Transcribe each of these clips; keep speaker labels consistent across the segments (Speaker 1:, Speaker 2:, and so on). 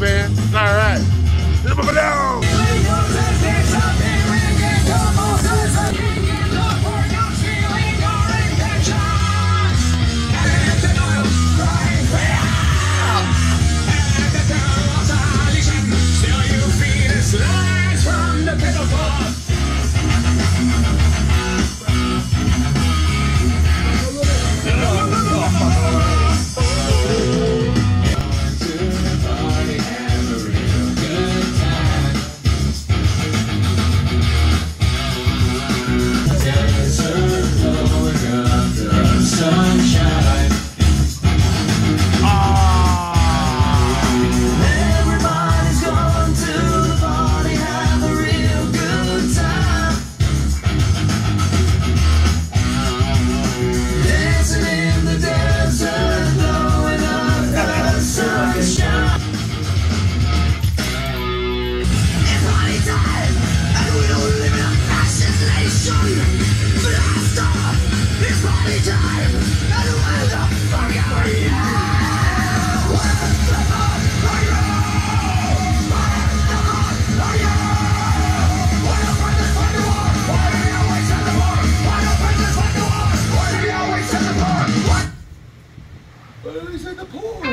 Speaker 1: man. It's not right. Down. But these in the poor. Alright,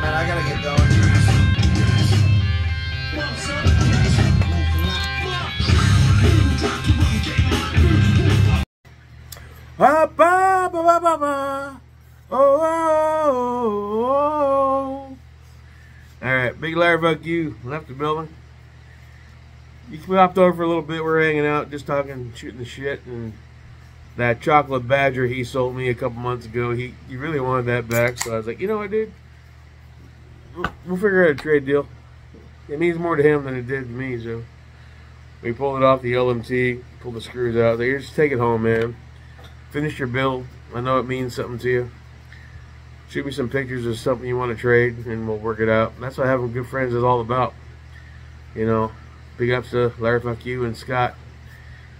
Speaker 2: man, I gotta get going.
Speaker 1: Ba ba ba ba ba. Oh, oh. All right, Big Larry, fuck you. Left the building. You hopped over for a little bit. We're hanging out, just talking, shooting the shit, and that chocolate badger he sold me a couple months ago. He he really wanted that back, so I was like, you know what, dude, we'll, we'll figure out a trade deal. It means more to him than it did to me, so we pulled it off the LMT, pulled the screws out. There, just take it home, man. Finish your build. I know it means something to you. Shoot me some pictures of something you want to trade, and we'll work it out. That's what having good friends is all about. You know, big ups to Larry Fuck You and Scott.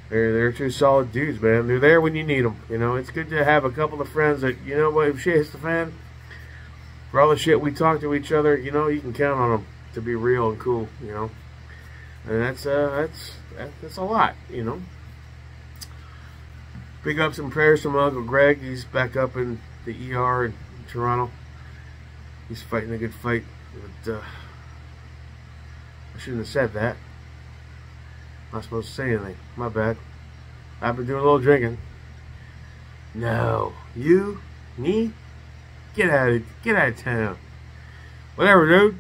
Speaker 1: They're they're two solid dudes, man. They're there when you need them. You know, it's good to have a couple of friends that you know what if shit hits the fan. For all the shit we talk to each other, you know, you can count on them to be real and cool. You know, and that's uh that's that's a lot. You know. Big ups and prayers my Uncle Greg. He's back up in the ER in Toronto. He's fighting a good fight. But, uh, I shouldn't have said that. Not supposed to say anything. My bad. I've been doing a little drinking. No. You? Me? Get out of get out of town. Whatever, dude.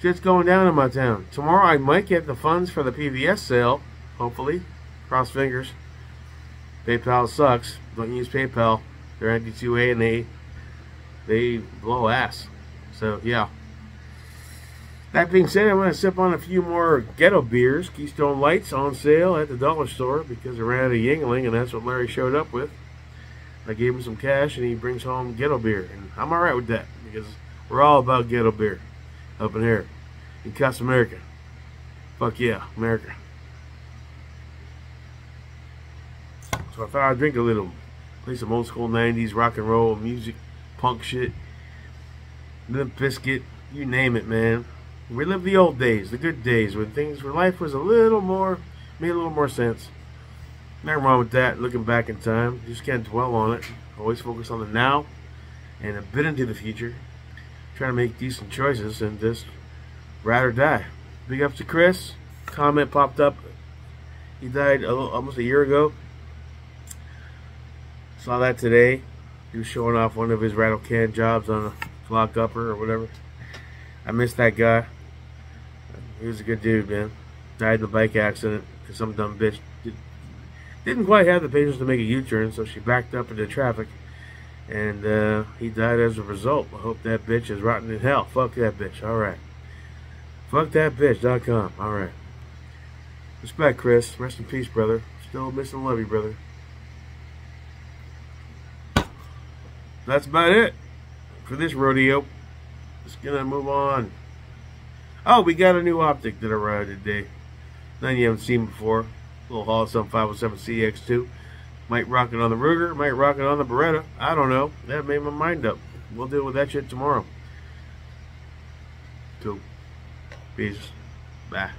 Speaker 1: Just going down in my town. Tomorrow I might get the funds for the PVS sale. Hopefully. Cross fingers. PayPal sucks. Don't use PayPal. They're anti-2A and they they blow ass. So yeah. That being said, I'm going to sip on a few more ghetto beers. Keystone Lights on sale at the dollar store because I ran out of Yuengling, and that's what Larry showed up with. I gave him some cash, and he brings home ghetto beer, and I'm all right with that because we're all about ghetto beer up in here in Casa America. Fuck yeah, America. So I thought I'd drink a little, play some old school 90s rock and roll music, punk shit, Limp Bizkit, you name it, man. Relive the old days, the good days, when things, when life was a little more, made a little more sense. Nothing wrong with that, looking back in time. Just can't dwell on it. Always focus on the now and a bit into the future. Trying to make decent choices and just ride or die. Big ups to Chris. Comment popped up. He died a little, almost a year ago. Saw that today. He was showing off one of his rattle can jobs on a lock upper or whatever. I miss that guy. He was a good dude, man. Died in a bike accident because some dumb bitch did, didn't quite have the patience to make a U-turn, so she backed up into traffic, and uh, he died as a result. I hope that bitch is rotten in hell. Fuck that bitch. All right. Fuck that bitch.com. All right. Respect, Chris. Rest in peace, brother. Still missing love you, brother. That's about it for this rodeo. Just gonna move on. Oh, we got a new optic that arrived today. None you haven't seen before. Little Holosun 507 CX2. Might rock it on the Ruger, might rock it on the Beretta. I don't know. That made my mind up. We'll deal with that shit tomorrow. Cool. Peace. Bye.